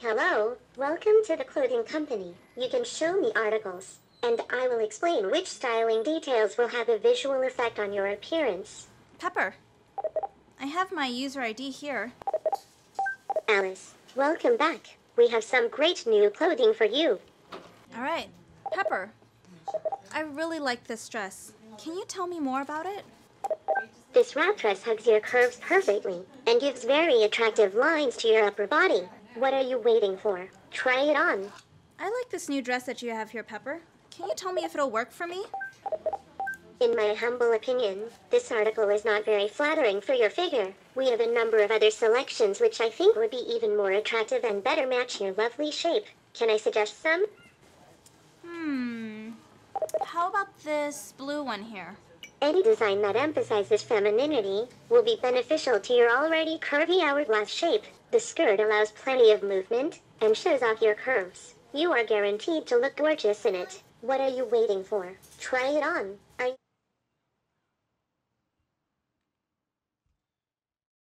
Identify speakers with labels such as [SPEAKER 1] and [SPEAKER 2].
[SPEAKER 1] Hello, welcome to the clothing company. You can show me articles, and I will explain which styling details will have a visual effect on your appearance.
[SPEAKER 2] Pepper, I have my user ID here.
[SPEAKER 1] Alice, welcome back. We have some great new clothing for you.
[SPEAKER 2] All right, Pepper, I really like this dress. Can you tell me more about it?
[SPEAKER 1] This wrap dress hugs your curves perfectly and gives very attractive lines to your upper body. What are you waiting for? Try it on.
[SPEAKER 2] I like this new dress that you have here, Pepper. Can you tell me if it'll work for me?
[SPEAKER 1] In my humble opinion, this article is not very flattering for your figure. We have a number of other selections which I think would be even more attractive and better match your lovely shape. Can I suggest some?
[SPEAKER 2] Hmm. How about this blue one here?
[SPEAKER 1] Any design that emphasizes femininity will be beneficial to your already curvy hourglass shape. The skirt allows plenty of movement and shows off your curves. You are guaranteed to look gorgeous in it. What are you waiting for? Try it on. Are